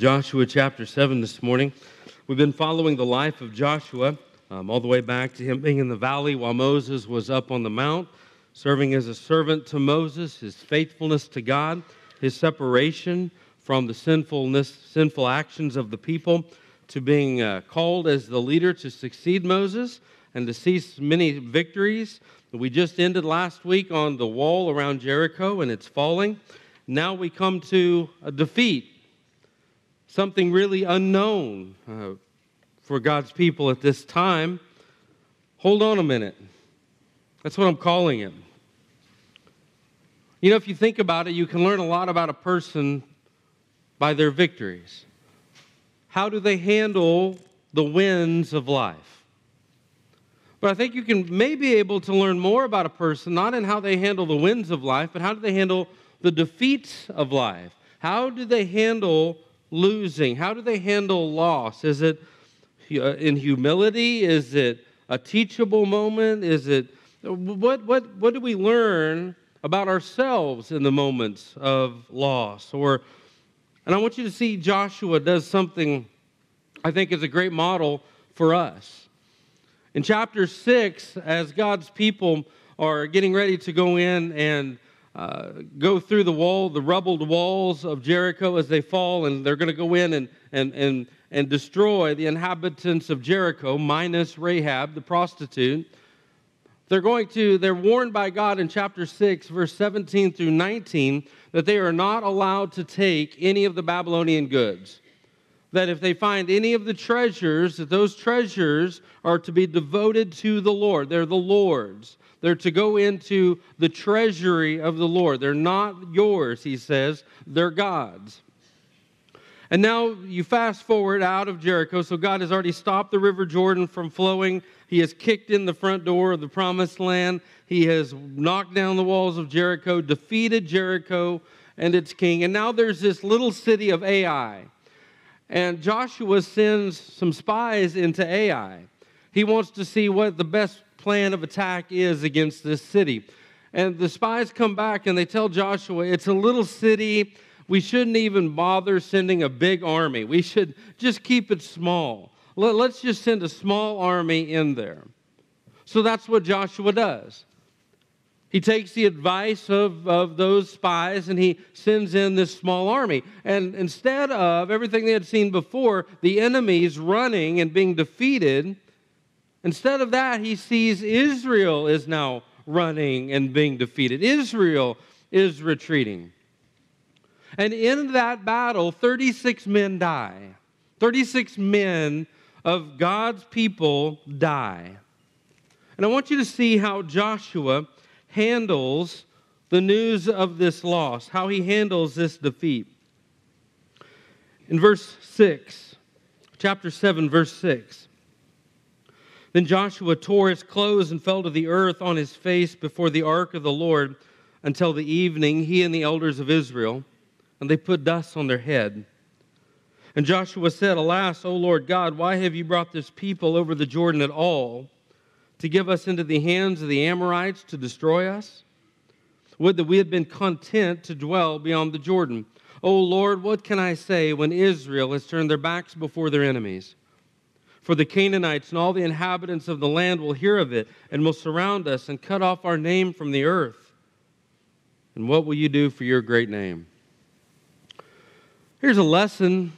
Joshua chapter 7 this morning. We've been following the life of Joshua um, all the way back to him being in the valley while Moses was up on the mount, serving as a servant to Moses, his faithfulness to God, his separation from the sinfulness, sinful actions of the people, to being uh, called as the leader to succeed Moses and to see many victories. We just ended last week on the wall around Jericho and it's falling. Now we come to a defeat something really unknown uh, for God's people at this time. Hold on a minute. That's what I'm calling it. You know, if you think about it, you can learn a lot about a person by their victories. How do they handle the winds of life? But I think you can maybe able to learn more about a person not in how they handle the winds of life, but how do they handle the defeats of life? How do they handle losing? How do they handle loss? Is it uh, in humility? Is it a teachable moment? Is it what what what do we learn about ourselves in the moments of loss? Or and I want you to see Joshua does something I think is a great model for us. In chapter 6 as God's people are getting ready to go in and uh, go through the wall, the rubbled walls of Jericho as they fall, and they're going to go in and, and, and, and destroy the inhabitants of Jericho, minus Rahab, the prostitute. They're going to, they're warned by God in chapter 6, verse 17 through 19, that they are not allowed to take any of the Babylonian goods. That if they find any of the treasures, that those treasures are to be devoted to the Lord. They're the Lord's. They're to go into the treasury of the Lord. They're not yours, he says, they're God's. And now you fast forward out of Jericho. So God has already stopped the River Jordan from flowing. He has kicked in the front door of the promised land. He has knocked down the walls of Jericho, defeated Jericho and its king. And now there's this little city of Ai. And Joshua sends some spies into Ai. He wants to see what the best plan of attack is against this city. And the spies come back and they tell Joshua, it's a little city. We shouldn't even bother sending a big army. We should just keep it small. Let's just send a small army in there. So that's what Joshua does. He takes the advice of, of those spies and he sends in this small army. And instead of everything they had seen before, the enemies running and being defeated, Instead of that, he sees Israel is now running and being defeated. Israel is retreating. And in that battle, 36 men die. 36 men of God's people die. And I want you to see how Joshua handles the news of this loss, how he handles this defeat. In verse 6, chapter 7, verse 6. Then Joshua tore his clothes and fell to the earth on his face before the ark of the Lord until the evening, he and the elders of Israel, and they put dust on their head. And Joshua said, Alas, O Lord God, why have you brought this people over the Jordan at all to give us into the hands of the Amorites to destroy us? Would that we had been content to dwell beyond the Jordan. O Lord, what can I say when Israel has turned their backs before their enemies? For the Canaanites and all the inhabitants of the land will hear of it and will surround us and cut off our name from the earth. And what will you do for your great name? Here's a lesson.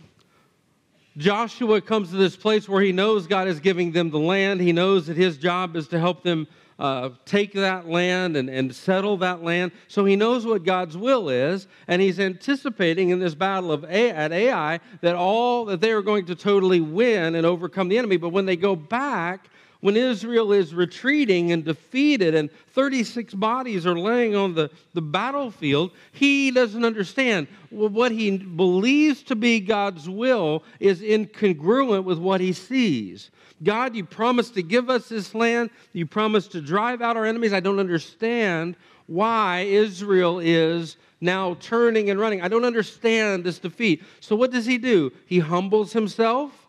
Joshua comes to this place where he knows God is giving them the land. He knows that his job is to help them uh, take that land and, and settle that land. So he knows what God's will is, and he's anticipating in this battle of A- at Ai that all that they are going to totally win and overcome the enemy. But when they go back, when Israel is retreating and defeated and 36 bodies are laying on the, the battlefield, he doesn't understand. What he believes to be God's will is incongruent with what he sees. God, you promised to give us this land. You promised to drive out our enemies. I don't understand why Israel is now turning and running. I don't understand this defeat. So, what does he do? He humbles himself.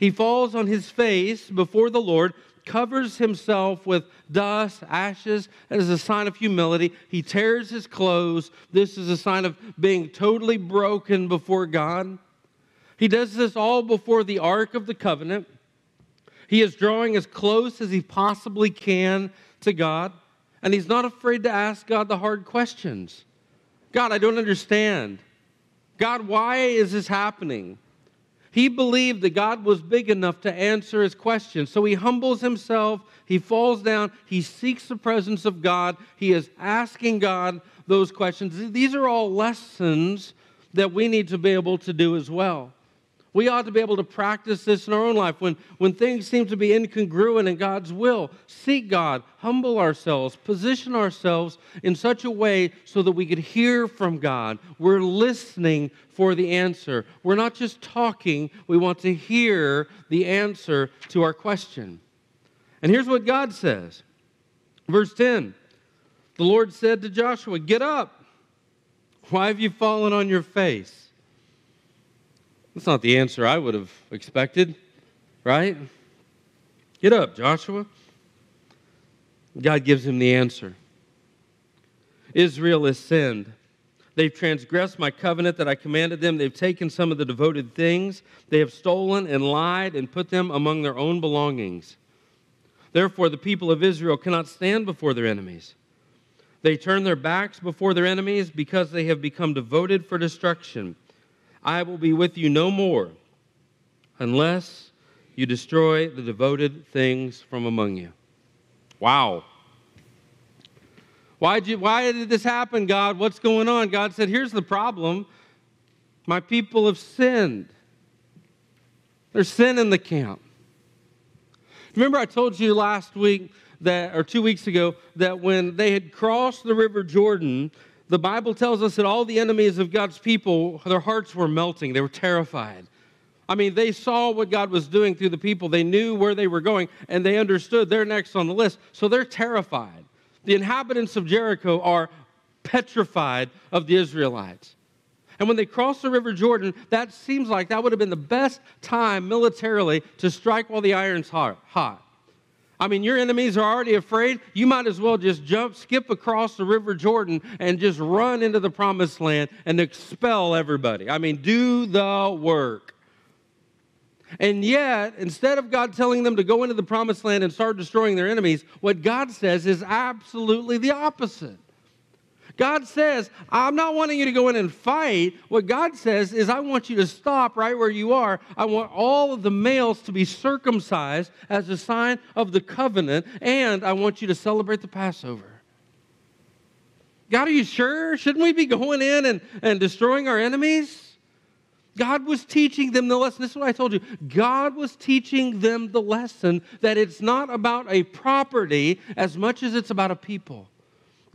He falls on his face before the Lord, covers himself with dust, ashes, as a sign of humility. He tears his clothes. This is a sign of being totally broken before God. He does this all before the Ark of the Covenant. He is drawing as close as he possibly can to God, and he's not afraid to ask God the hard questions. God, I don't understand. God, why is this happening? He believed that God was big enough to answer his questions. So he humbles himself, he falls down, he seeks the presence of God, he is asking God those questions. These are all lessons that we need to be able to do as well. We ought to be able to practice this in our own life. When, when things seem to be incongruent in God's will, seek God, humble ourselves, position ourselves in such a way so that we could hear from God. We're listening for the answer. We're not just talking, we want to hear the answer to our question. And here's what God says Verse 10 The Lord said to Joshua, Get up. Why have you fallen on your face? That's not the answer I would have expected, right? Get up, Joshua. God gives him the answer. Israel has sinned. They've transgressed my covenant that I commanded them. They've taken some of the devoted things. They have stolen and lied and put them among their own belongings. Therefore, the people of Israel cannot stand before their enemies. They turn their backs before their enemies because they have become devoted for destruction. I will be with you no more unless you destroy the devoted things from among you. Wow. Why'd you, why did this happen, God? What's going on? God said, Here's the problem. My people have sinned. There's sin in the camp. Remember, I told you last week that, or two weeks ago, that when they had crossed the River Jordan, the Bible tells us that all the enemies of God's people, their hearts were melting. They were terrified. I mean, they saw what God was doing through the people. They knew where they were going, and they understood they're next on the list. So they're terrified. The inhabitants of Jericho are petrified of the Israelites. And when they cross the River Jordan, that seems like that would have been the best time militarily to strike while the iron's hot. I mean, your enemies are already afraid. You might as well just jump, skip across the River Jordan, and just run into the promised land and expel everybody. I mean, do the work. And yet, instead of God telling them to go into the promised land and start destroying their enemies, what God says is absolutely the opposite. God says, I'm not wanting you to go in and fight. What God says is, I want you to stop right where you are. I want all of the males to be circumcised as a sign of the covenant, and I want you to celebrate the Passover. God, are you sure? Shouldn't we be going in and, and destroying our enemies? God was teaching them the lesson. This is what I told you. God was teaching them the lesson that it's not about a property as much as it's about a people.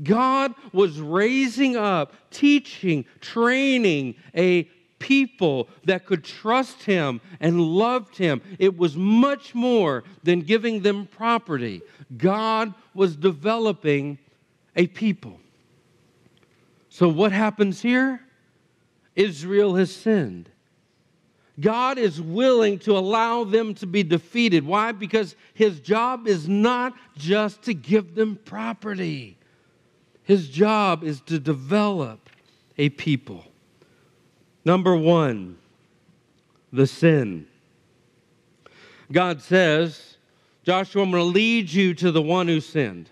God was raising up, teaching, training a people that could trust him and loved him. It was much more than giving them property. God was developing a people. So, what happens here? Israel has sinned. God is willing to allow them to be defeated. Why? Because his job is not just to give them property. His job is to develop a people. Number one, the sin. God says, Joshua, I'm going to lead you to the one who sinned.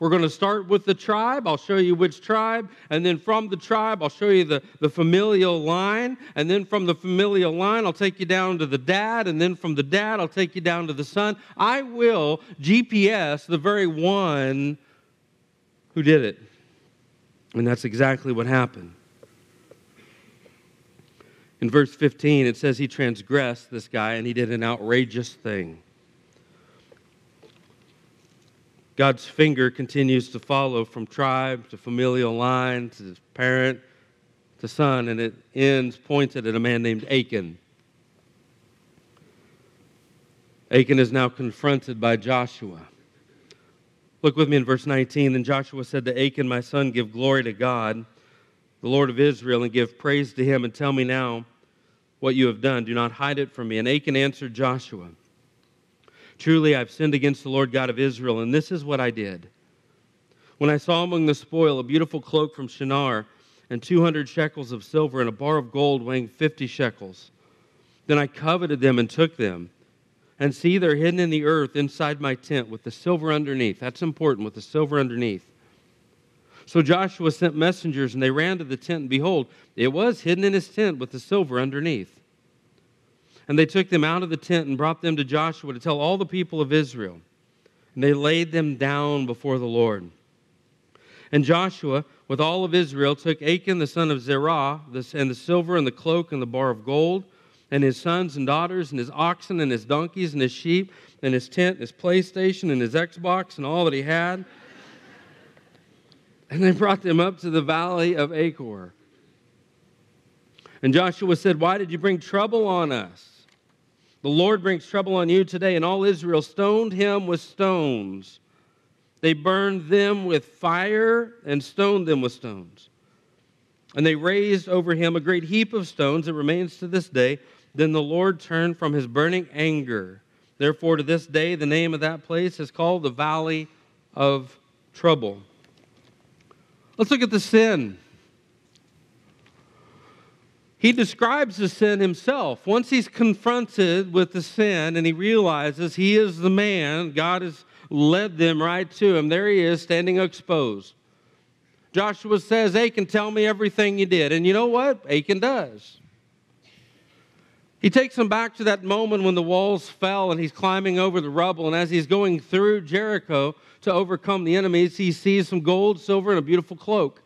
We're going to start with the tribe. I'll show you which tribe. And then from the tribe, I'll show you the, the familial line. And then from the familial line, I'll take you down to the dad. And then from the dad, I'll take you down to the son. I will GPS the very one who did it. And that's exactly what happened. In verse 15, it says he transgressed this guy and he did an outrageous thing. God's finger continues to follow from tribe to familial line to his parent to son, and it ends pointed at a man named Achan. Achan is now confronted by Joshua. Look with me in verse 19. Then Joshua said to Achan, My son, give glory to God, the Lord of Israel, and give praise to him, and tell me now what you have done. Do not hide it from me. And Achan answered Joshua, Truly I've sinned against the Lord God of Israel, and this is what I did. When I saw among the spoil a beautiful cloak from Shinar, and 200 shekels of silver, and a bar of gold weighing 50 shekels, Then I coveted them and took them. And see, they're hidden in the earth inside my tent with the silver underneath. That's important, with the silver underneath. So Joshua sent messengers, and they ran to the tent, and behold, it was hidden in his tent with the silver underneath. And they took them out of the tent and brought them to Joshua to tell all the people of Israel. And they laid them down before the Lord. And Joshua, with all of Israel, took Achan the son of Zerah, and the silver and the cloak and the bar of gold, and his sons and daughters, and his oxen and his donkeys and his sheep, and his tent, and his PlayStation, and his Xbox, and all that he had. And they brought them up to the valley of Achor. And Joshua said, Why did you bring trouble on us? The Lord brings trouble on you today. And all Israel stoned him with stones. They burned them with fire and stoned them with stones. And they raised over him a great heap of stones that remains to this day. Then the Lord turned from his burning anger. Therefore, to this day, the name of that place is called the Valley of Trouble. Let's look at the sin. He describes the sin himself. Once he's confronted with the sin and he realizes he is the man, God has led them right to him. There he is, standing exposed. Joshua says, Achan, tell me everything you did. And you know what? Achan does. He takes them back to that moment when the walls fell and he's climbing over the rubble. And as he's going through Jericho to overcome the enemies, he sees some gold, silver, and a beautiful cloak.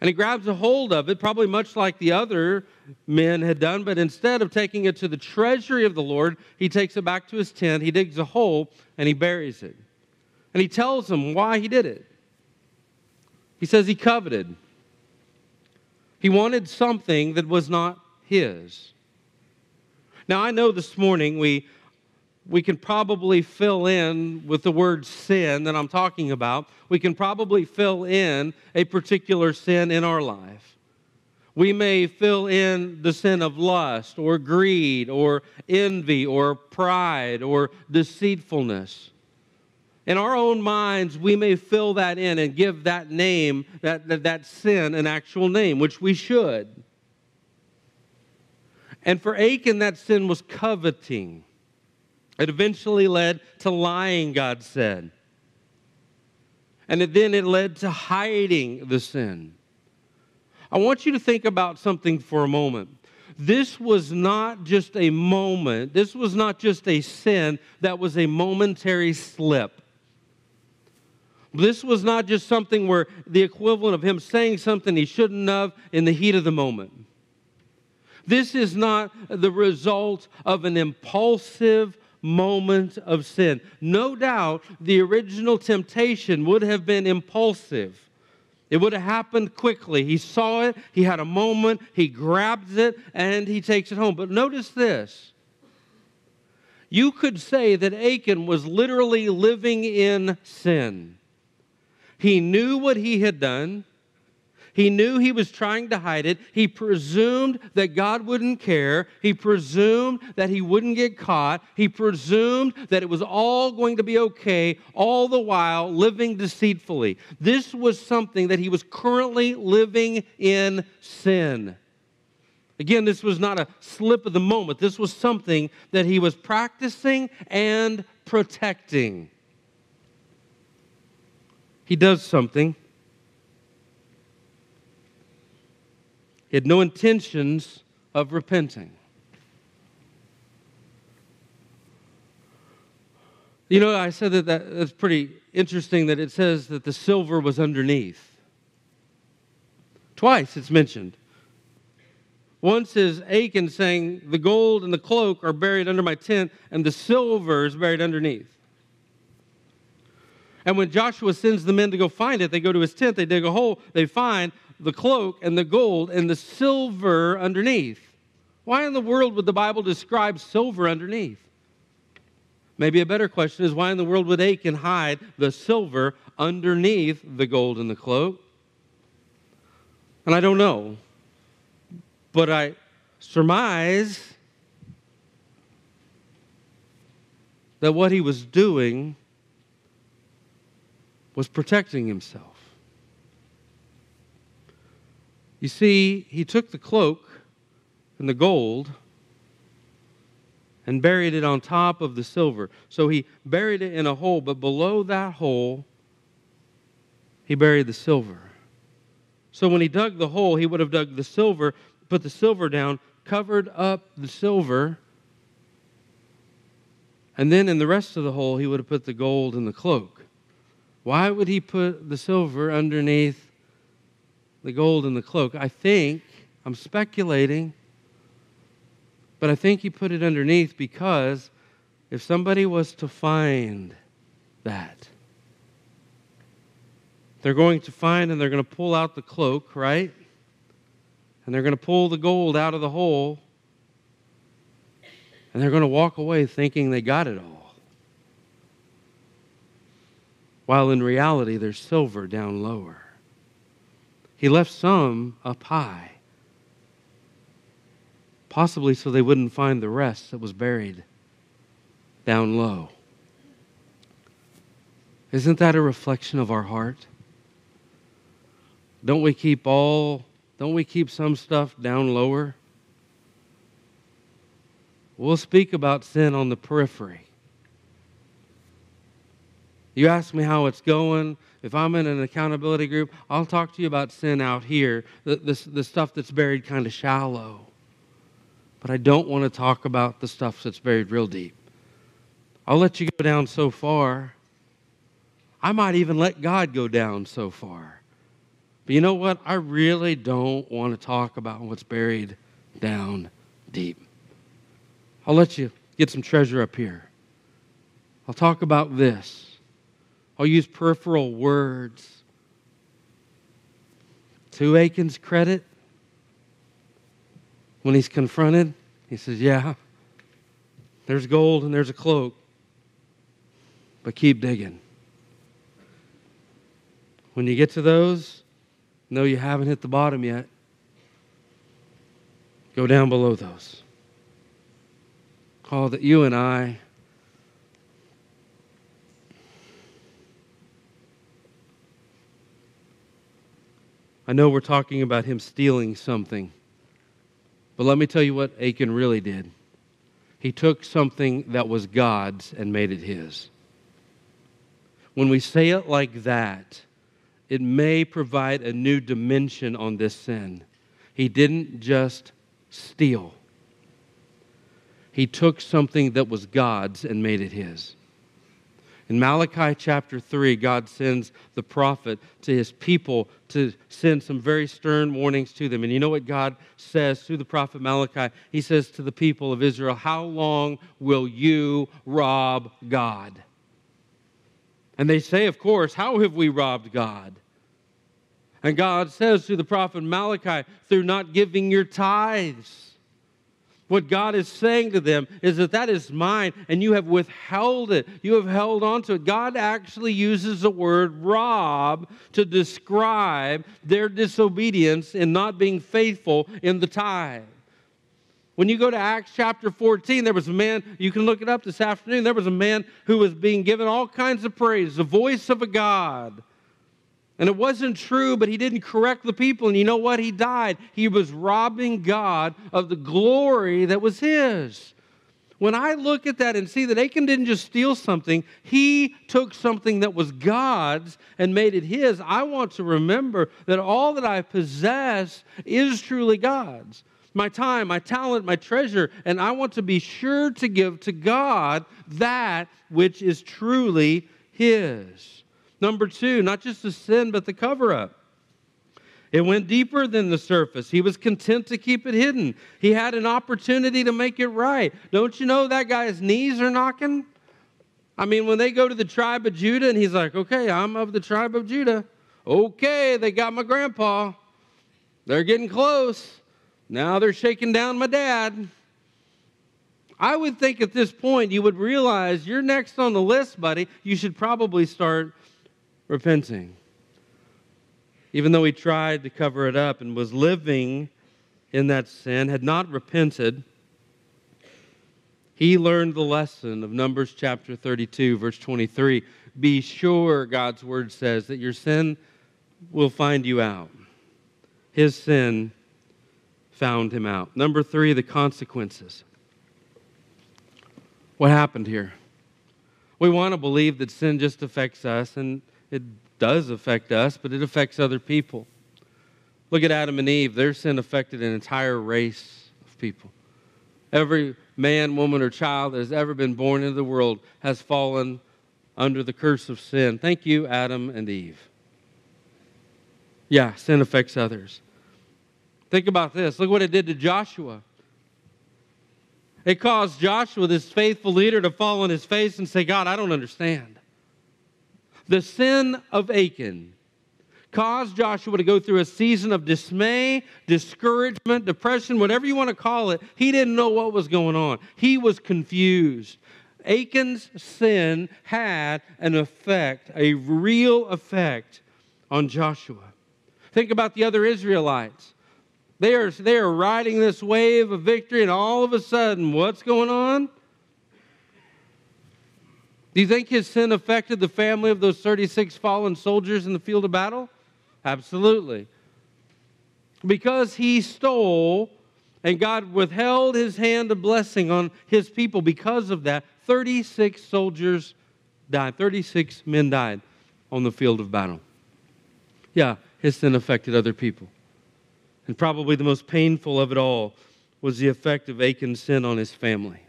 And he grabs a hold of it, probably much like the other men had done, but instead of taking it to the treasury of the Lord, he takes it back to his tent, he digs a hole, and he buries it. And he tells them why he did it. He says he coveted. He wanted something that was not his. Now, I know this morning we we can probably fill in with the word sin that I'm talking about. We can probably fill in a particular sin in our life. We may fill in the sin of lust or greed or envy or pride or deceitfulness. In our own minds, we may fill that in and give that name, that, that, that sin, an actual name, which we should. And for Achan, that sin was coveting. It eventually led to lying, God said. And then it led to hiding the sin. I want you to think about something for a moment. This was not just a moment, this was not just a sin that was a momentary slip. This was not just something where the equivalent of him saying something he shouldn't have in the heat of the moment. This is not the result of an impulsive moment of sin. No doubt the original temptation would have been impulsive. It would have happened quickly. He saw it, he had a moment, he grabs it, and he takes it home. But notice this. You could say that Achan was literally living in sin. He knew what he had done. He knew he was trying to hide it. He presumed that God wouldn't care. He presumed that he wouldn't get caught. He presumed that it was all going to be okay, all the while living deceitfully. This was something that he was currently living in sin. Again, this was not a slip of the moment. This was something that he was practicing and protecting. He does something He had no intentions of repenting. You know, I said that, that that's pretty interesting that it says that the silver was underneath. Twice it's mentioned. Once is Achan saying, The gold and the cloak are buried under my tent, and the silver is buried underneath. And when Joshua sends the men to go find it, they go to his tent, they dig a hole, they find the cloak and the gold and the silver underneath. Why in the world would the Bible describe silver underneath? Maybe a better question is why in the world would Achan hide the silver underneath the gold and the cloak? And I don't know. But I surmise that what he was doing was protecting himself. You see, he took the cloak and the gold and buried it on top of the silver. So he buried it in a hole, but below that hole, he buried the silver. So when he dug the hole, he would have dug the silver, put the silver down, covered up the silver, and then in the rest of the hole, he would have put the gold in the cloak. Why would he put the silver underneath the gold in the cloak? I think, I'm speculating, but I think he put it underneath because if somebody was to find that, they're going to find and they're going to pull out the cloak, right? And they're going to pull the gold out of the hole. And they're going to walk away thinking they got it all. While in reality, there's silver down lower. He left some up high, possibly so they wouldn't find the rest that was buried down low. Isn't that a reflection of our heart? Don't we keep all, don't we keep some stuff down lower? We'll speak about sin on the periphery. You ask me how it's going. If I'm in an accountability group, I'll talk to you about sin out here, the, the, the stuff that's buried kind of shallow. But I don't want to talk about the stuff that's buried real deep. I'll let you go down so far. I might even let God go down so far. But you know what? I really don't want to talk about what's buried down deep. I'll let you get some treasure up here. I'll talk about this. I'll use peripheral words. To Achan's credit, when he's confronted, he says, Yeah, there's gold and there's a cloak, but keep digging. When you get to those, no, you haven't hit the bottom yet. Go down below those. Call that you and I I know we're talking about him stealing something, but let me tell you what Achan really did. He took something that was God's and made it his. When we say it like that, it may provide a new dimension on this sin. He didn't just steal, he took something that was God's and made it his. In Malachi chapter 3, God sends the prophet to his people to send some very stern warnings to them. And you know what God says through the prophet Malachi? He says to the people of Israel, How long will you rob God? And they say, Of course, how have we robbed God? And God says to the prophet Malachi, through not giving your tithes. What God is saying to them is that that is mine and you have withheld it. You have held on to it. God actually uses the word rob to describe their disobedience in not being faithful in the tithe. When you go to Acts chapter 14, there was a man, you can look it up this afternoon, there was a man who was being given all kinds of praise, the voice of a God. And it wasn't true, but he didn't correct the people. And you know what? He died. He was robbing God of the glory that was his. When I look at that and see that Achan didn't just steal something, he took something that was God's and made it his. I want to remember that all that I possess is truly God's my time, my talent, my treasure, and I want to be sure to give to God that which is truly His. Number two, not just the sin, but the cover up. It went deeper than the surface. He was content to keep it hidden. He had an opportunity to make it right. Don't you know that guy's knees are knocking? I mean, when they go to the tribe of Judah and he's like, okay, I'm of the tribe of Judah. Okay, they got my grandpa. They're getting close. Now they're shaking down my dad. I would think at this point you would realize you're next on the list, buddy. You should probably start repenting. Even though he tried to cover it up and was living in that sin, had not repented, he learned the lesson of Numbers chapter 32, verse 23. Be sure, God's word says, that your sin will find you out. His sin found him out. Number three, the consequences. What happened here? We want to believe that sin just affects us, and it does affect us, but it affects other people. Look at Adam and Eve. Their sin affected an entire race of people. Every man, woman, or child that has ever been born into the world has fallen under the curse of sin. Thank you, Adam and Eve. Yeah, sin affects others. Think about this. Look what it did to Joshua. It caused Joshua, this faithful leader, to fall on his face and say, God, I don't understand. The sin of Achan caused Joshua to go through a season of dismay, discouragement, depression, whatever you want to call it. He didn't know what was going on, he was confused. Achan's sin had an effect, a real effect on Joshua. Think about the other Israelites. They are, they are riding this wave of victory, and all of a sudden, what's going on? Do you think his sin affected the family of those 36 fallen soldiers in the field of battle? Absolutely. Because he stole and God withheld his hand of blessing on his people because of that, 36 soldiers died. 36 men died on the field of battle. Yeah, his sin affected other people. And probably the most painful of it all was the effect of Achan's sin on his family.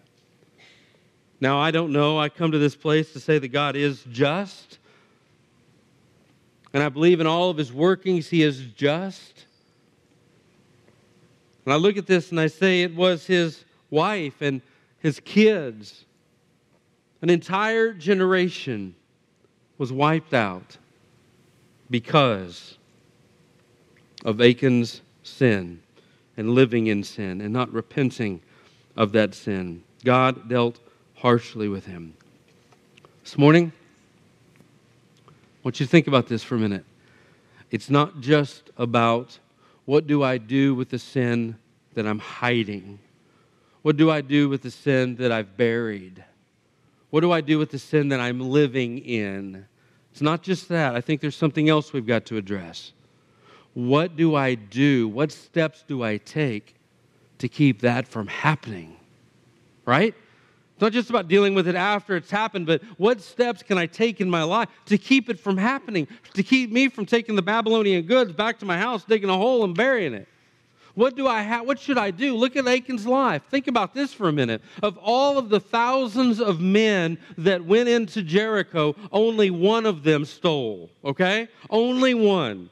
Now, I don't know. I come to this place to say that God is just. And I believe in all of his workings, he is just. And I look at this and I say it was his wife and his kids. An entire generation was wiped out because of Achan's sin and living in sin and not repenting of that sin. God dealt harshly with him. This morning, I want you to think about this for a minute. It's not just about what do I do with the sin that I'm hiding? What do I do with the sin that I've buried? What do I do with the sin that I'm living in? It's not just that. I think there's something else we've got to address. What do I do? What steps do I take to keep that from happening? Right? Not just about dealing with it after it's happened, but what steps can I take in my life to keep it from happening, to keep me from taking the Babylonian goods back to my house, digging a hole and burying it? What do I have? What should I do? Look at Achan's life. Think about this for a minute. Of all of the thousands of men that went into Jericho, only one of them stole, okay? Only one.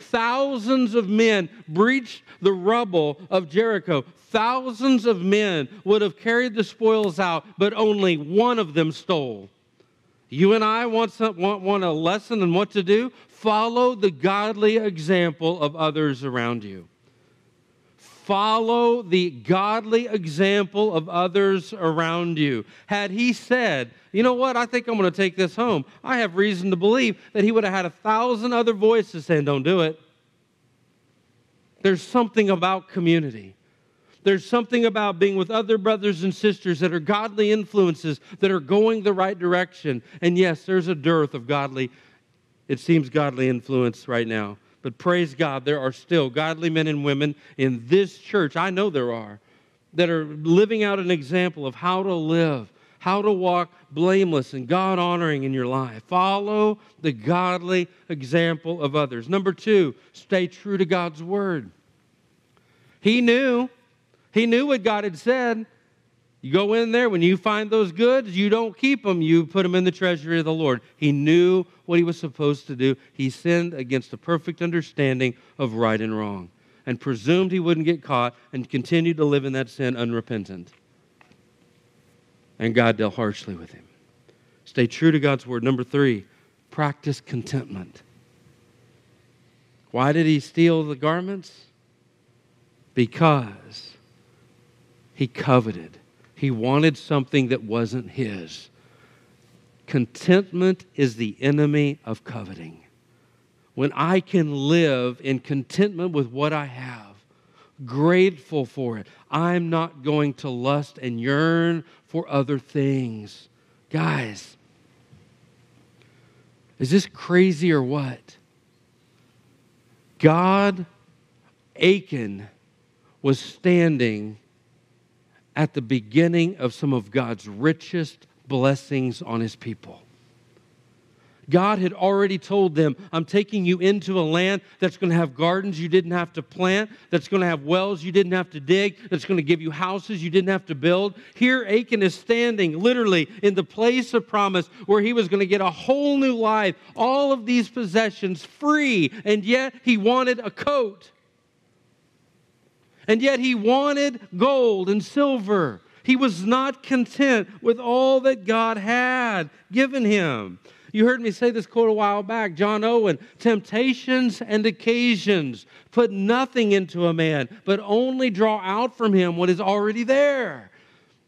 Thousands of men breached the rubble of Jericho. Thousands of men would have carried the spoils out, but only one of them stole. You and I want, some, want, want a lesson in what to do? Follow the godly example of others around you. Follow the godly example of others around you. Had he said, you know what, I think I'm going to take this home, I have reason to believe that he would have had a thousand other voices saying, don't do it. There's something about community. There's something about being with other brothers and sisters that are godly influences that are going the right direction. And yes, there's a dearth of godly, it seems godly influence right now. But praise God, there are still godly men and women in this church, I know there are, that are living out an example of how to live, how to walk blameless and God honoring in your life. Follow the godly example of others. Number two, stay true to God's word. He knew he knew what God had said. You go in there, when you find those goods, you don't keep them, you put them in the treasury of the Lord. He knew what he was supposed to do. He sinned against a perfect understanding of right and wrong and presumed he wouldn't get caught and continued to live in that sin unrepentant. And God dealt harshly with him. Stay true to God's word. Number three, practice contentment. Why did he steal the garments? Because he coveted. He wanted something that wasn't his. Contentment is the enemy of coveting. When I can live in contentment with what I have, grateful for it, I'm not going to lust and yearn for other things. Guys, is this crazy or what? God, Achan, was standing at the beginning of some of God's richest blessings on his people. God had already told them, I'm taking you into a land that's going to have gardens you didn't have to plant, that's going to have wells you didn't have to dig, that's going to give you houses you didn't have to build. Here, Achan is standing literally in the place of promise where he was going to get a whole new life, all of these possessions free, and yet he wanted a coat. And yet he wanted gold and silver. He was not content with all that God had given him. You heard me say this quote a while back. John Owen temptations and occasions put nothing into a man, but only draw out from him what is already there.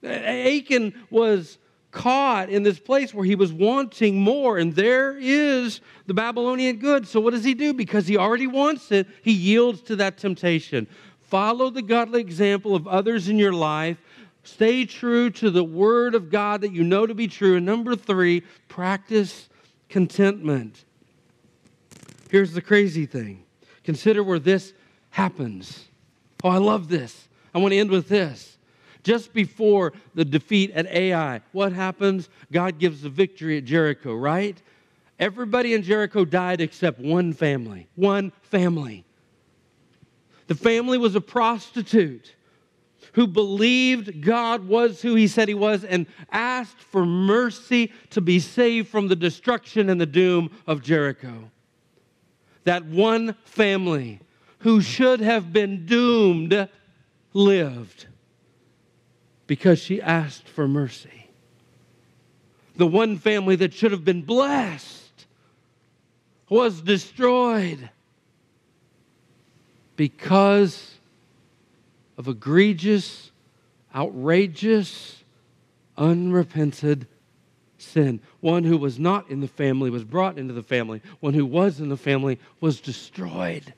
Achan was caught in this place where he was wanting more, and there is the Babylonian goods. So, what does he do? Because he already wants it, he yields to that temptation. Follow the godly example of others in your life. Stay true to the word of God that you know to be true. And number three, practice contentment. Here's the crazy thing consider where this happens. Oh, I love this. I want to end with this. Just before the defeat at Ai, what happens? God gives the victory at Jericho, right? Everybody in Jericho died except one family. One family. The family was a prostitute who believed God was who he said he was and asked for mercy to be saved from the destruction and the doom of Jericho. That one family who should have been doomed lived because she asked for mercy. The one family that should have been blessed was destroyed because of egregious, outrageous, unrepented sin. One who was not in the family was brought into the family. One who was in the family was destroyed.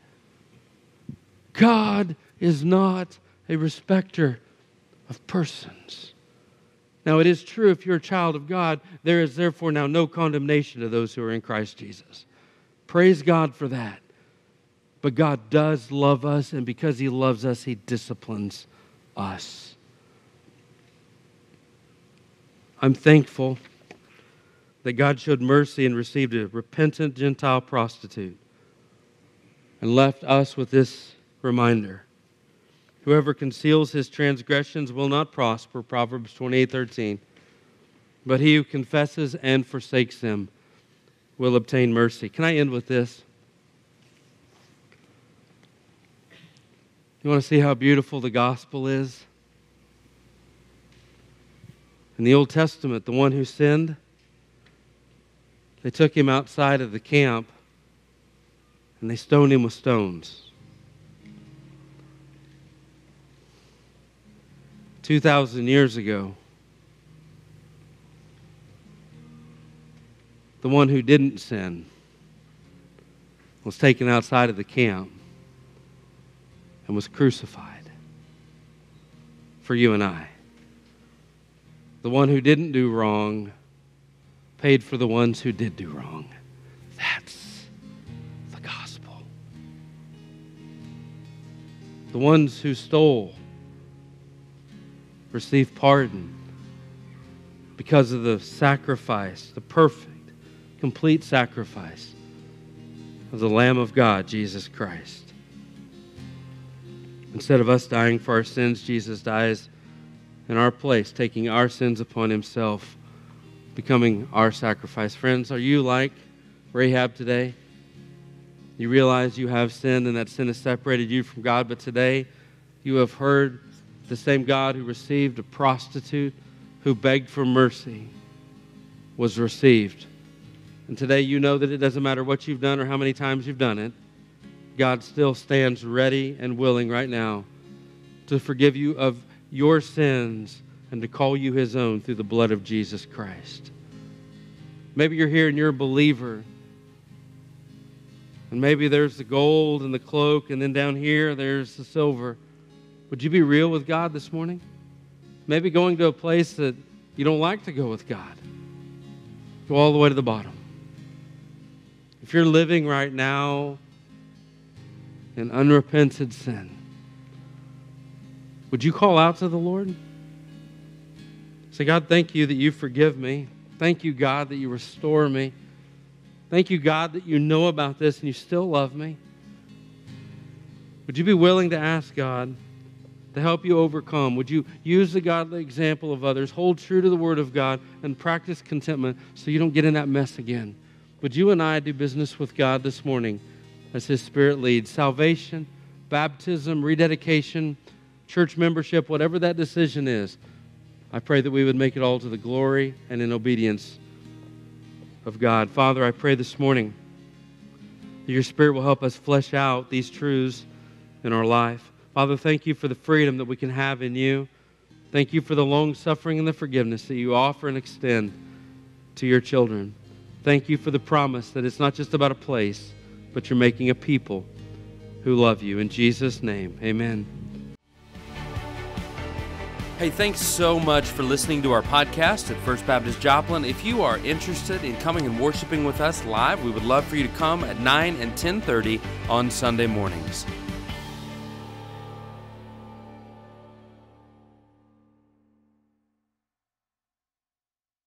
God is not a respecter of persons. Now, it is true if you're a child of God, there is therefore now no condemnation to those who are in Christ Jesus. Praise God for that. But God does love us, and because He loves us, He disciplines us. I'm thankful that God showed mercy and received a repentant Gentile prostitute and left us with this reminder. Whoever conceals his transgressions will not prosper, Proverbs 28 13. But he who confesses and forsakes them will obtain mercy. Can I end with this? You want to see how beautiful the gospel is? In the Old Testament, the one who sinned, they took him outside of the camp and they stoned him with stones. 2,000 years ago, the one who didn't sin was taken outside of the camp and was crucified for you and I. The one who didn't do wrong paid for the ones who did do wrong. That's the gospel. The ones who stole received pardon because of the sacrifice, the perfect, complete sacrifice of the Lamb of God, Jesus Christ. Instead of us dying for our sins, Jesus dies in our place, taking our sins upon himself, becoming our sacrifice. Friends, are you like Rahab today? You realize you have sinned and that sin has separated you from God, but today you have heard the same God who received a prostitute who begged for mercy was received. And today you know that it doesn't matter what you've done or how many times you've done it. God still stands ready and willing right now to forgive you of your sins and to call you his own through the blood of Jesus Christ. Maybe you're here and you're a believer. And maybe there's the gold and the cloak, and then down here there's the silver. Would you be real with God this morning? Maybe going to a place that you don't like to go with God. Go all the way to the bottom. If you're living right now in unrepented sin, would you call out to the Lord? Say, God, thank you that you forgive me. Thank you, God, that you restore me. Thank you, God, that you know about this and you still love me. Would you be willing to ask God to help you overcome? Would you use the godly example of others, hold true to the Word of God, and practice contentment so you don't get in that mess again? Would you and I do business with God this morning as His Spirit leads? Salvation, baptism, rededication, church membership, whatever that decision is, I pray that we would make it all to the glory and in obedience of God. Father, I pray this morning that your Spirit will help us flesh out these truths in our life. Father, thank you for the freedom that we can have in you. Thank you for the long suffering and the forgiveness that you offer and extend to your children. Thank you for the promise that it's not just about a place, but you're making a people who love you. In Jesus' name, amen. Hey, thanks so much for listening to our podcast at First Baptist Joplin. If you are interested in coming and worshiping with us live, we would love for you to come at 9 and 10:30 on Sunday mornings.